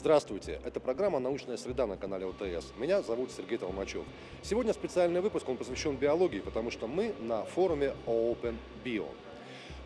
Здравствуйте, это программа «Научная среда» на канале ОТС. Меня зовут Сергей Толмачев. Сегодня специальный выпуск, он посвящен биологии, потому что мы на форуме Open Bio.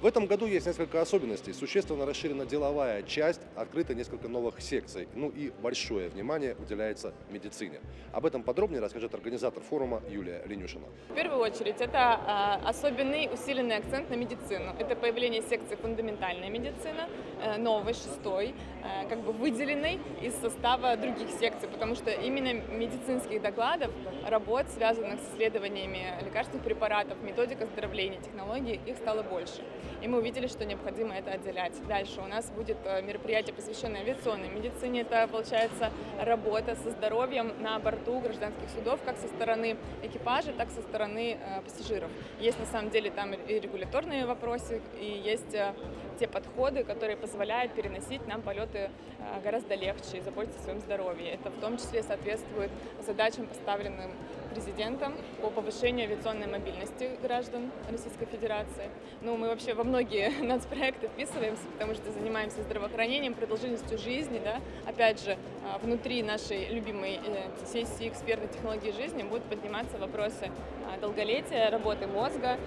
В этом году есть несколько особенностей. Существенно расширена деловая часть, открыто несколько новых секций. Ну и большое внимание уделяется медицине. Об этом подробнее расскажет организатор форума Юлия Ленюшина. В первую очередь, это э, особенный усиленный акцент на медицину. Это появление секции фундаментальная медицина, э, новой, шестой, э, как бы выделенной из состава других секций, потому что именно медицинских докладов, работ, связанных с исследованиями лекарственных препаратов, методик оздоровления, технологий, их стало больше. И мы увидели, что необходимо это отделять. Дальше у нас будет э, мероприятие, посвященное авиационной медицине. Это, получается, работа со здоровьем на борту гражданских судов, как со стороны экипажа, так со стороны э, пассажиров. Есть на самом деле там и регуляторные вопросы, и есть э, те подходы, которые позволяют переносить нам полеты э, гораздо легче и заботиться о своем здоровье. Это в том числе соответствует задачам, поставленным президентом по повышению авиационной мобильности граждан Российской Федерации. Ну, мы вообще во многие нацпроекты вписываемся, потому что занимаемся здравоохранением, продолжительностью жизни. Да? Опять же, а, внутри нашей любимой э, сессии экспертной технологии жизни будут подниматься вопросы долголетия, работы мозга,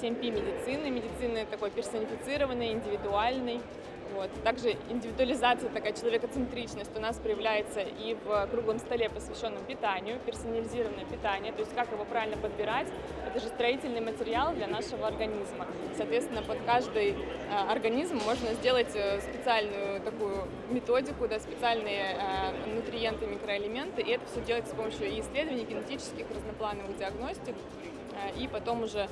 7P а, э, медицины, медицины такой персонифицированной, индивидуальной. Вот. Также индивидуализация, такая человекоцентричность у нас проявляется и в круглом столе, посвященном питанию, персонализированное питание, то есть как его правильно подбирать. Это же строительный материал для нашего организма. Соответственно, под каждый э, организм можно сделать э, специальную такую методику, да, специальные э, нутриенты, микроэлементы, и это все делать с помощью исследований генетических, разноплановых диагностик, и потом уже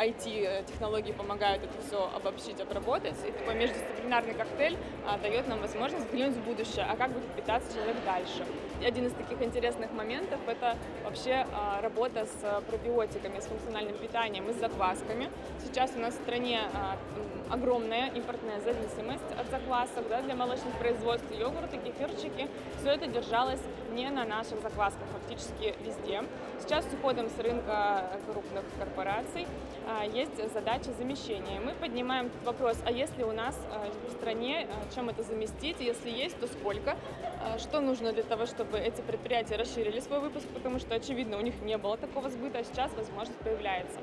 IT-технологии помогают это все обобщить, обработать. И такой междисциплинарный коктейль дает нам возможность взглянуть в будущее, а как будет питаться человек дальше. И один из таких интересных моментов – это вообще работа с пробиотиками, с функциональным питанием и с заквасками. Сейчас у нас в стране огромная импортная зависимость от заквасок да, для молочных производств, йогурты, кефирчики. Все это держалось не на наших заквасках, фактически везде. Сейчас с уходом с рынка крупных корпораций а, есть задача замещения. Мы поднимаем вопрос, а если у нас а, в стране, а, чем это заместить, если есть, то сколько, что нужно для того, чтобы эти предприятия расширили свой выпуск, потому что, очевидно, у них не было такого сбыта, а сейчас возможность появляется.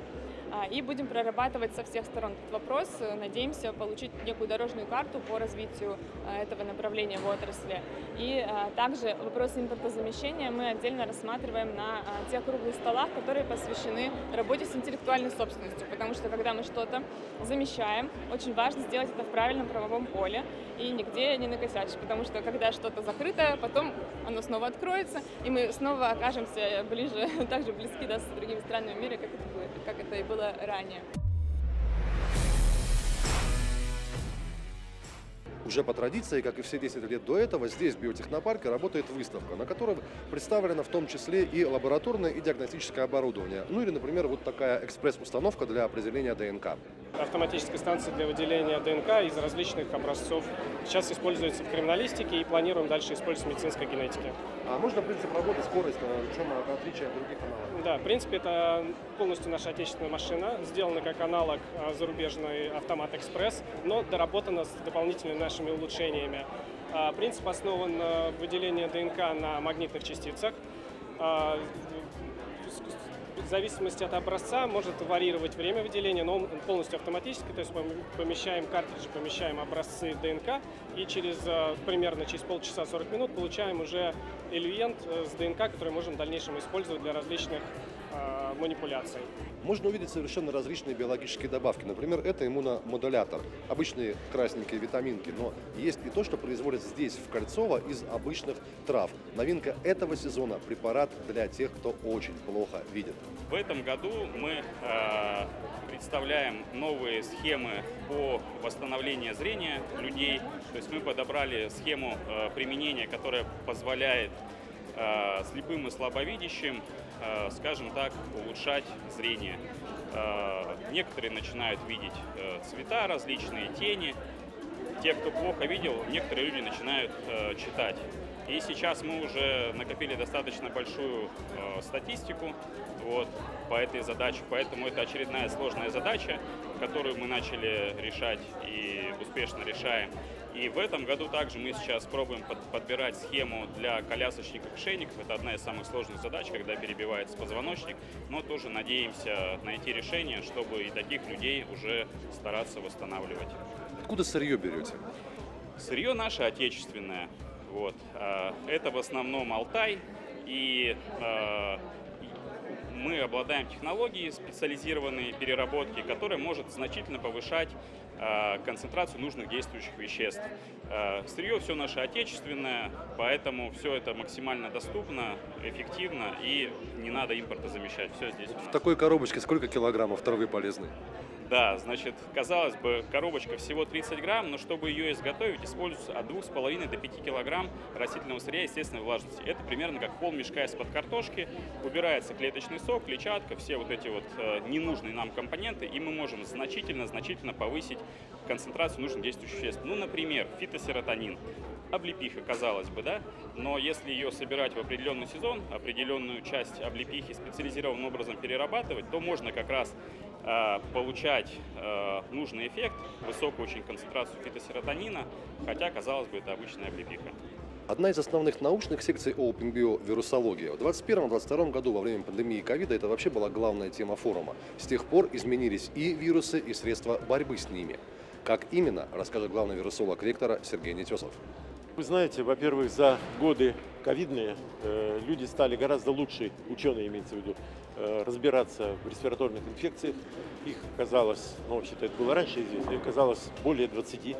А, и будем прорабатывать со всех сторон этот вопрос. Надеемся получить некую дорожную карту по развитию а, этого направления в отрасли. И а, также вопрос импортозамещения мы отдельно рассматриваем на тех круглых столах, которые посвящены работе с интеллектуальной собственностью, потому что когда мы что-то замещаем, очень важно сделать это в правильном правовом поле и нигде не накосячить, потому что когда что-то закрыто, потом оно снова откроется, и мы снова окажемся ближе, так же близки да, с другими странами мира, как это, как это и было ранее. Уже по традиции, как и все 10 лет до этого, здесь в биотехнопарке работает выставка, на которой представлено в том числе и лабораторное, и диагностическое оборудование. Ну или, например, вот такая экспресс-установка для определения ДНК. Автоматическая станция для выделения ДНК из различных образцов сейчас используется в криминалистике и планируем дальше использовать в медицинской генетике. А можно принцип работы, скорость, в чем отличие от других аналогов? Да, в принципе, это полностью наша отечественная машина, сделана как аналог а, зарубежной автомат экспресс, но доработана с дополнительными нашими улучшениями. А, принцип основан на выделении ДНК на магнитных частицах. Зависимости от образца может варьировать время выделения, но он полностью автоматический, то есть мы помещаем картриджи, помещаем образцы ДНК и через примерно через полчаса 40 минут получаем уже элемент э, с ДНК, который можем в дальнейшем использовать для различных э, манипуляций. Можно увидеть совершенно различные биологические добавки. Например, это иммуномодулятор, обычные красненькие витаминки, но есть и то, что производят здесь, в Кольцово, из обычных трав. Новинка этого сезона – препарат для тех, кто очень плохо видит. В этом году мы э, представляем новые схемы по восстановлению зрения людей. То есть мы подобрали схему э, применения, которая позволяет э, слепым и слабовидящим, скажем так, улучшать зрение. Э, некоторые начинают видеть э, цвета, различные тени. Те, кто плохо видел, некоторые люди начинают э, читать. И сейчас мы уже накопили достаточно большую э, статистику вот, по этой задаче, поэтому это очередная сложная задача, которую мы начали решать и успешно решаем. И в этом году также мы сейчас пробуем под, подбирать схему для колясочников и шейников. Это одна из самых сложных задач, когда перебивается позвоночник. Но тоже надеемся найти решение, чтобы и таких людей уже стараться восстанавливать. Откуда сырье берете? Сырье наше отечественное. Вот. а, Это в основном Алтай. И а, мы обладаем технологией специализированной переработки, которая может значительно повышать а, концентрацию нужных действующих веществ. А, Сырье все наше отечественное, поэтому все это максимально доступно, эффективно и не надо импорта замещать. Все здесь. В такой коробочке сколько килограммов травы полезны? Да, значит, казалось бы, коробочка всего 30 грамм, но чтобы ее изготовить, используется от 2,5 до 5 килограмм растительного сырья естественной влажности. Это примерно как пол мешка из-под картошки. Убирается клеточный сок, клетчатка, все вот эти вот э, ненужные нам компоненты, и мы можем значительно-значительно повысить концентрацию нужных действующих веществ. Ну, например, фитосеротонин. Облепиха, казалось бы, да? Но если ее собирать в определенный сезон, определенную часть облепихи специализированным образом перерабатывать, то можно как раз получать э, нужный эффект, высокую очень концентрацию фитосеротонина, хотя, казалось бы, это обычная облепиха. Одна из основных научных секций OpenBio – вирусология. В 2021-2022 году во время пандемии ковида это вообще была главная тема форума. С тех пор изменились и вирусы, и средства борьбы с ними. Как именно, расскажет главный вирусолог ректора Сергей Нетесов. Вы знаете, во-первых, за годы ковидные э, люди стали гораздо лучше, ученые имеется в виду, э, разбираться в респираторных инфекциях. Их оказалось, ну вообще-то это было раньше известно, их оказалось более 20.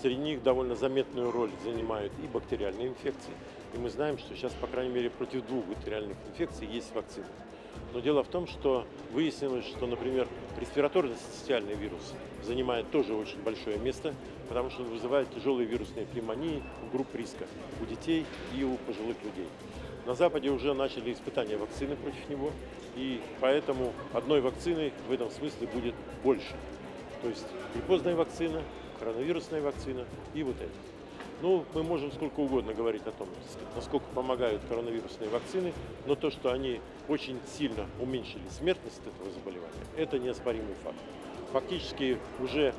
Среди них довольно заметную роль занимают и бактериальные инфекции. И мы знаем, что сейчас, по крайней мере, против двух бактериальных инфекций есть вакцина. Но дело в том, что выяснилось, что, например, респираторно-социальный вирус занимает тоже очень большое место, потому что он вызывает тяжелые вирусные пневмонии групп риска, у детей и у пожилых людей. На Западе уже начали испытания вакцины против него, и поэтому одной вакцины в этом смысле будет больше. То есть гриппозная вакцина, коронавирусная вакцина и вот это. Ну, мы можем сколько угодно говорить о том, насколько помогают коронавирусные вакцины, но то, что они очень сильно уменьшили смертность этого заболевания, это неоспоримый факт. Фактически уже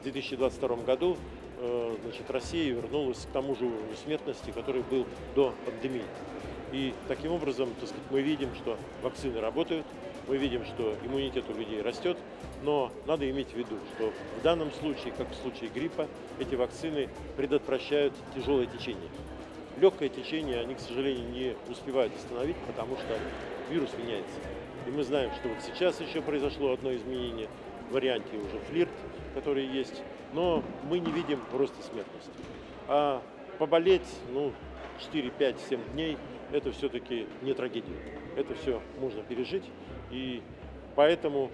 в 2022 году э, значит, Россия вернулась к тому же уровню смертности, который был до пандемии. И таким образом, так сказать, мы видим, что вакцины работают, мы видим, что иммунитет у людей растет, но надо иметь в виду, что в данном случае, как в случае гриппа, эти вакцины предотвращают тяжелое течение. Легкое течение они, к сожалению, не успевают остановить, потому что вирус меняется. И мы знаем, что вот сейчас еще произошло одно изменение в варианте уже флирт, который есть, но мы не видим роста смертности. А поболеть, ну, 4, 5, 7 дней – это все-таки не трагедия. Это все можно пережить. И поэтому,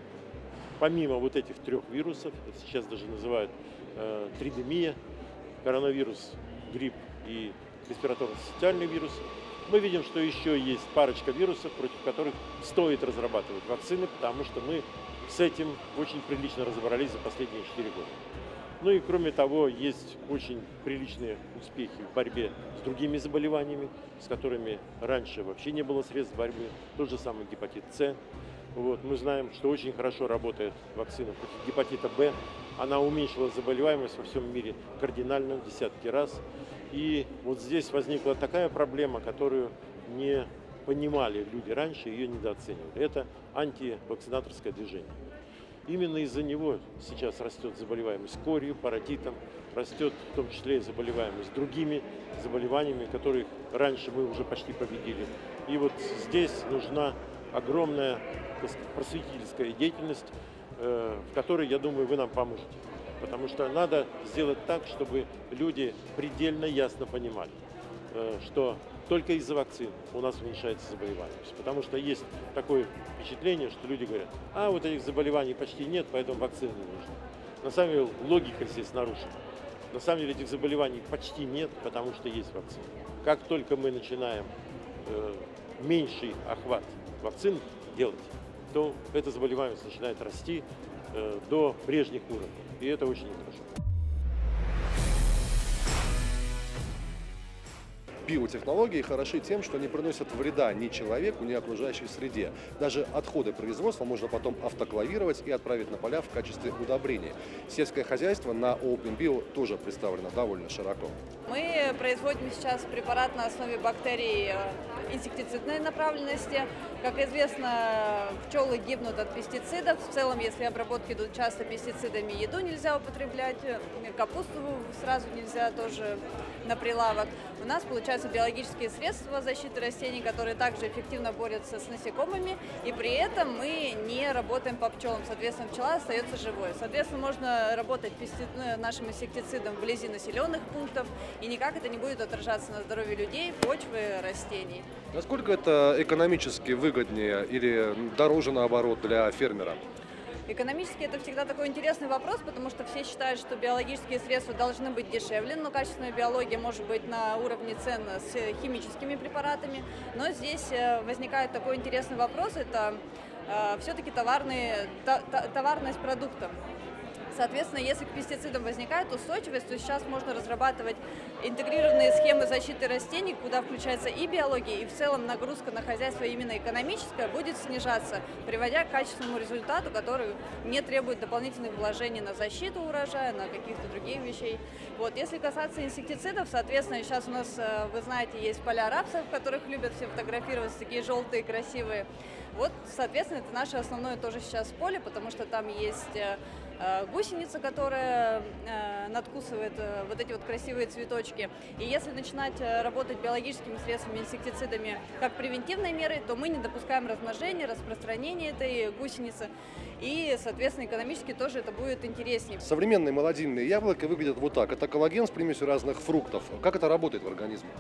помимо вот этих трех вирусов, это сейчас даже называют э, тридемия, коронавирус, грипп и респираторно-социальный вирус, мы видим, что еще есть парочка вирусов, против которых стоит разрабатывать вакцины, потому что мы с этим очень прилично разобрались за последние 4 года. Ну и кроме того, есть очень приличные успехи в борьбе с другими заболеваниями, с которыми раньше вообще не было средств борьбы. Тот же самый гепатит С. Вот, мы знаем, что очень хорошо работает вакцина против гепатита Б. Она уменьшила заболеваемость во всем мире кардинально, в десятки раз. И вот здесь возникла такая проблема, которую не понимали люди раньше, ее недооценивали. Это антивакцинаторское движение. Именно из-за него сейчас растет заболеваемость корью, паротитом, растет в том числе и заболеваемость другими заболеваниями, которых раньше мы уже почти победили. И вот здесь нужна огромная просветительская деятельность, э, в которой, я думаю, вы нам поможете. Потому что надо сделать так, чтобы люди предельно ясно понимали, э, что только из-за вакцин у нас уменьшается заболеваемость. Потому что есть такое впечатление, что люди говорят, а вот этих заболеваний почти нет, поэтому вакцины не нужны. На самом деле логика здесь нарушена. На самом деле этих заболеваний почти нет, потому что есть вакцины. Как только мы начинаем э, меньший охват вакцин делать, то эта заболеваемость начинает расти э, до прежних уровней. И это очень нехорошо. Биотехнологии хороши тем, что не приносят вреда ни человеку, ни окружающей среде. Даже отходы производства можно потом автоклавировать и отправить на поля в качестве удобрения. Сельское хозяйство на OpenBio тоже представлено довольно широко. Мы производим сейчас препарат на основе бактерий э, инсектицидной направленности. Как известно, пчелы гибнут от пестицидов. В целом, если обработки идут часто пестицидами, еду нельзя употреблять, капусту сразу нельзя тоже на прилавок. У нас получаются биологические средства защиты растений, которые также эффективно борются с насекомыми, и при этом мы не работаем по пчелам. Соответственно, пчела остается живой. Соответственно, можно работать ну, нашим инсектицидом вблизи населенных пунктов, и никак это не будет отражаться на здоровье людей, почвы, растений. Насколько это экономически выгоднее или дороже наоборот для фермера? Экономически это всегда такой интересный вопрос, потому что все считают, что биологические средства должны быть дешевле, но качественная биология может быть на уровне цен с химическими препаратами. Но здесь э, возникает такой интересный вопрос, это э, все-таки товарные, товарность продукта. Соответственно, если к пестицидам возникает устойчивость, то сейчас можно разрабатывать интегрированные схемы защиты растений, куда включается и биология, и в целом нагрузка на хозяйство именно экономическая будет снижаться, приводя к качественному результату, который не требует дополнительных вложений на защиту урожая, на каких-то других вещей. Вот. Если касаться инсектицидов, соответственно, сейчас у нас, э, вы знаете, есть поля рапсов, которых любят все фотографироваться, такие желтые, красивые. Вот, соответственно, это наше основное тоже сейчас поле, потому что там есть Э, гусеница, которая э, надкусывает э, вот эти вот красивые цветочки. И если начинать работать биологическими средствами, инсектицидами как превентивной мерой, то мы не допускаем размножения, распространения этой гусеницы. И, соответственно, экономически тоже это будет интереснее. Современные молодильные яблоки выглядят вот так. Это коллаген с примесью разных фруктов. Как это работает в организме?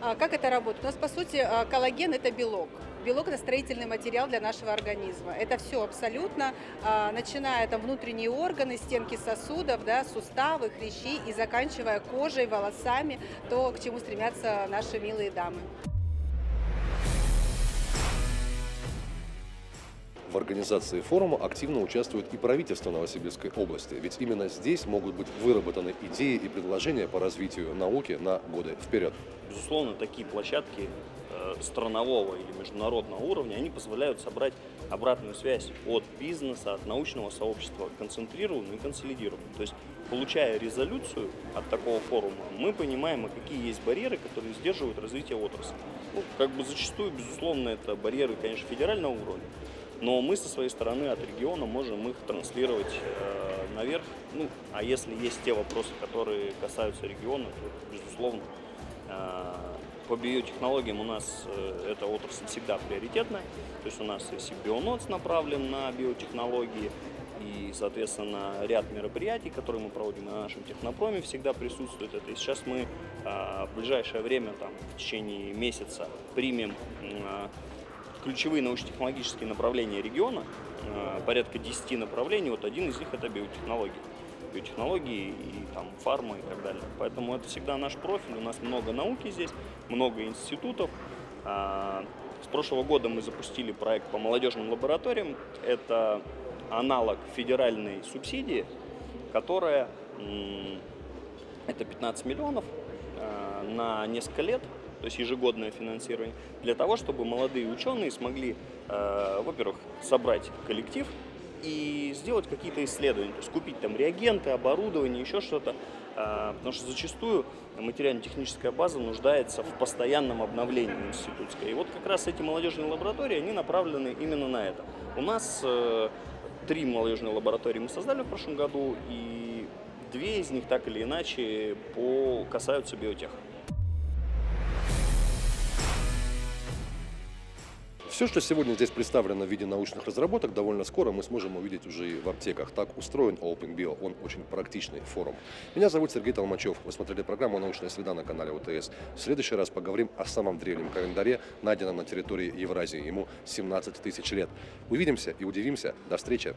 А, как это работает? У нас, по сути, коллаген – это белок. Белок – это строительный материал для нашего организма. Это все абсолютно, а, начиная там внутренние органы, стенки сосудов, да, суставы, хрящи и заканчивая кожей, волосами, то, к чему стремятся наши милые дамы. В организации форума активно участвует и правительство Новосибирской области, ведь именно здесь могут быть выработаны идеи и предложения по развитию науки на годы вперед. Безусловно, такие площадки странового или международного уровня, они позволяют собрать обратную связь от бизнеса, от научного сообщества, концентрированную и консолидированную. То есть, получая резолюцию от такого форума, мы понимаем, а какие есть барьеры, которые сдерживают развитие отрасли. Ну, как бы зачастую, безусловно, это барьеры, конечно, федерального уровня, но мы со своей стороны от региона можем их транслировать э, наверх. Ну, а если есть те вопросы, которые касаются региона, то, безусловно, э, по биотехнологиям у нас э, эта отрасль всегда приоритетная. То есть у нас и Сиббионотс направлен на биотехнологии, и, соответственно, ряд мероприятий, которые мы проводим на нашем технопроме, всегда присутствует это. И сейчас мы э, в ближайшее время, там, в течение месяца, примем э, ключевые научно-технологические направления региона, э, порядка 10 направлений, вот один из них это биотехнологии. Биотехнологии и там фарма и так далее. Поэтому это всегда наш профиль, у нас много науки здесь, много институтов. А, с прошлого года мы запустили проект по молодежным лабораториям. Это аналог федеральной субсидии, которая это 15 миллионов э, на несколько лет то есть ежегодное финансирование, для того, чтобы молодые ученые смогли, э, во-первых, собрать коллектив и сделать какие-то исследования, то есть купить там реагенты, оборудование, еще что-то, э, потому что зачастую материально-техническая база нуждается в постоянном обновлении институтской. И вот как раз эти молодежные лаборатории, они направлены именно на это. У нас э, три молодежные лаборатории мы создали в прошлом году, и две из них так или иначе по, касаются биотеха. Все, что сегодня здесь представлено в виде научных разработок, довольно скоро мы сможем увидеть уже и в аптеках. Так устроен OpenBio, он очень практичный форум. Меня зовут Сергей Толмачев. Вы смотрели программу «Научная среда» на канале ОТС. В следующий раз поговорим о самом древнем календаре, найденном на территории Евразии. Ему 17 тысяч лет. Увидимся и удивимся. До встречи!